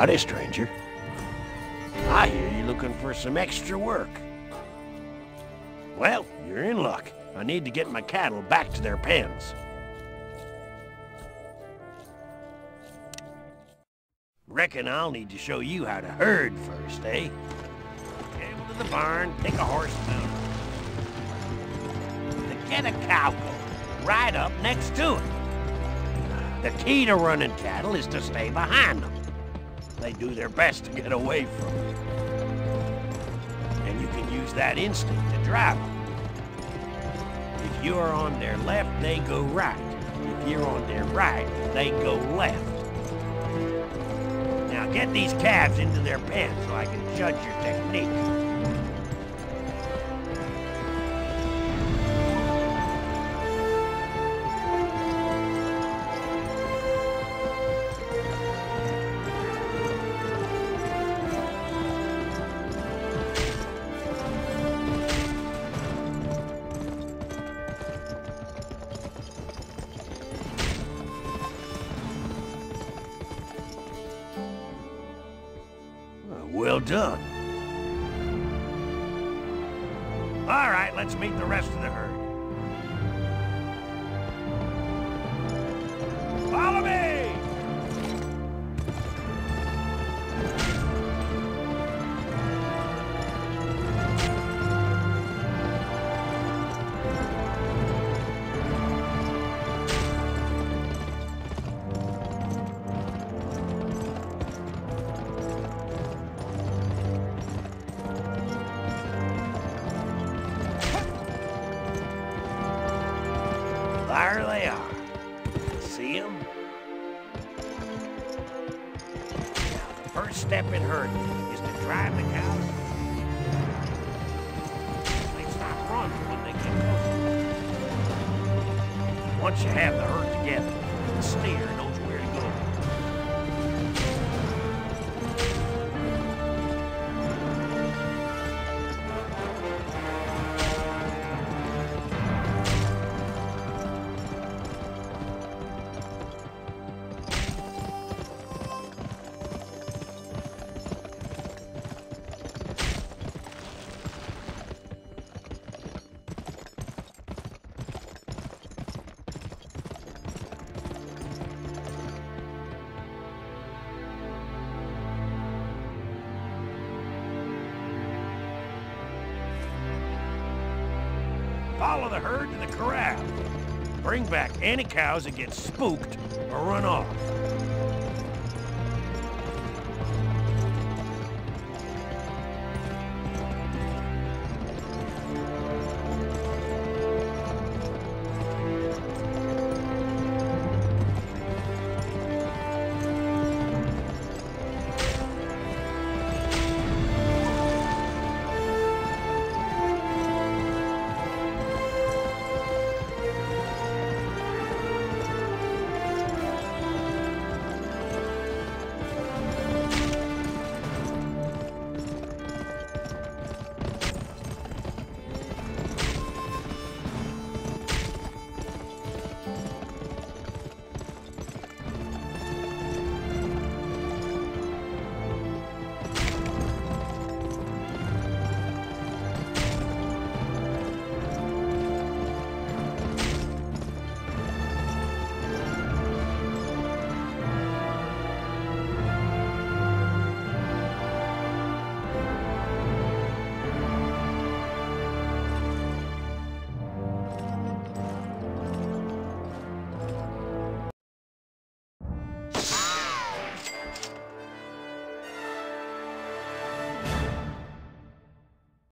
Howdy, stranger. I hear you're looking for some extra work. Well, you're in luck. I need to get my cattle back to their pens. Reckon I'll need to show you how to herd first, eh? Cable to the barn, pick a horse mount. To get a cow right up next to it. The key to running cattle is to stay behind them. They do their best to get away from you. And you can use that instinct to drive them. If you're on their left, they go right. If you're on their right, they go left. Now get these calves into their pen so I can judge your technique. Well done. All right, let's meet the rest of the herd. First step in herding is to drive the cows. They stop running when they get close. Once you have the herd together, the steer Follow the herd to the corral. Bring back any cows that get spooked or run off.